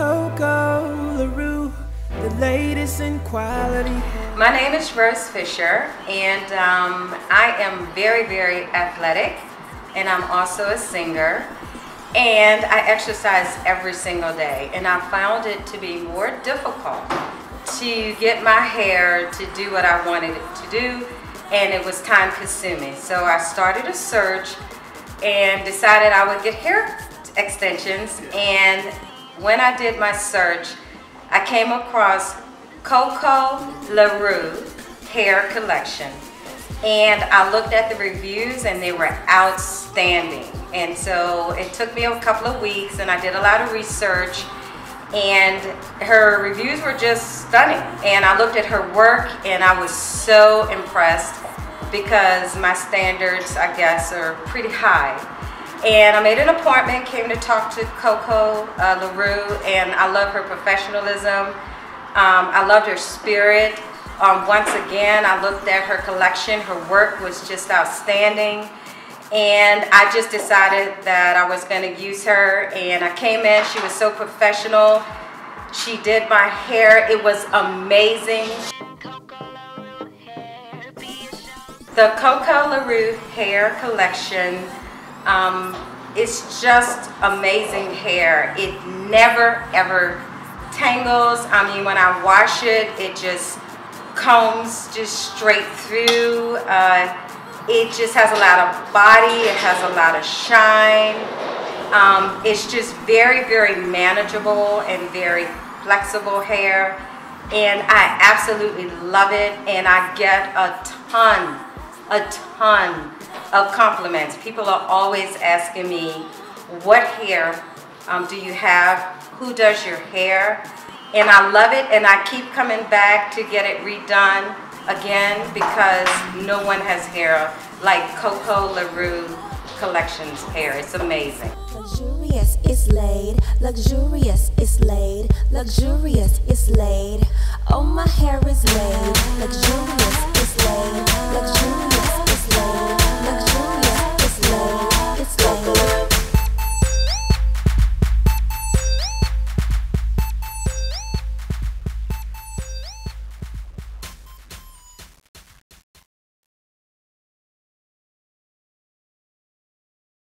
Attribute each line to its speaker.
Speaker 1: Coco LaRue, the latest in quality.
Speaker 2: My name is Rose Fisher, and um, I am very, very athletic, and I'm also a singer. And I exercise every single day, and I found it to be more difficult to get my hair to do what I wanted it to do, and it was time consuming. So I started a search and decided I would get hair extensions. And when I did my search, I came across Coco LaRue hair collection. And I looked at the reviews and they were outstanding. And so it took me a couple of weeks and I did a lot of research and her reviews were just stunning. And I looked at her work and I was so impressed because my standards, I guess, are pretty high. And I made an appointment, came to talk to Coco uh, LaRue, and I love her professionalism. Um, I loved her spirit. Um, once again, I looked at her collection. Her work was just outstanding. And I just decided that I was going to use her. And I came in, she was so professional. She did my hair, it was amazing. The CoCo La Rue hair collection um, is just amazing hair. It never ever tangles. I mean, when I wash it, it just combs just straight through. Uh, it just has a lot of body. It has a lot of shine. Um, it's just very, very manageable and very flexible hair. And I absolutely love it. And I get a ton a ton of compliments. People are always asking me, what hair um, do you have? Who does your hair? And I love it and I keep coming back to get it redone again because no one has hair like CoCo La Rue Collections hair. It's amazing.
Speaker 3: Luxurious is laid, luxurious is laid, luxurious is laid. Oh, my hair is laid, luxurious.